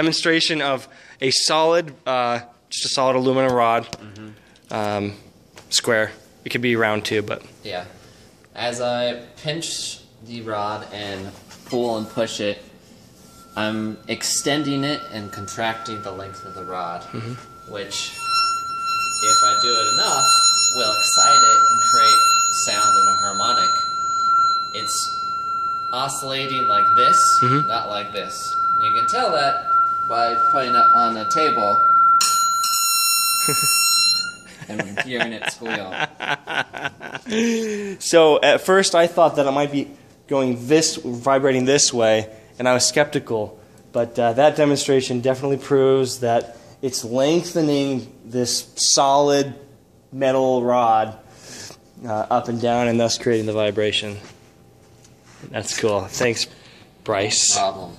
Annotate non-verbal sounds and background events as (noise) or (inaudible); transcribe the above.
demonstration of a solid, uh, just a solid aluminum rod, um, square. It could be round too, but Yeah. As I pinch the rod and pull and push it, I'm extending it and contracting the length of the rod, which, if I do it enough, will excite it and create sound in a harmonic. It's oscillating like this, not like this. You can tell that by putting it on a table (laughs) and hearing it squeal. (laughs) So at first I thought that it might be going this, vibrating this way, and I was skeptical. But uh, that demonstration definitely proves that it's lengthening this solid metal rod uh, up and down, and thus creating the vibration. That's cool. Thanks, Bryce. Problem.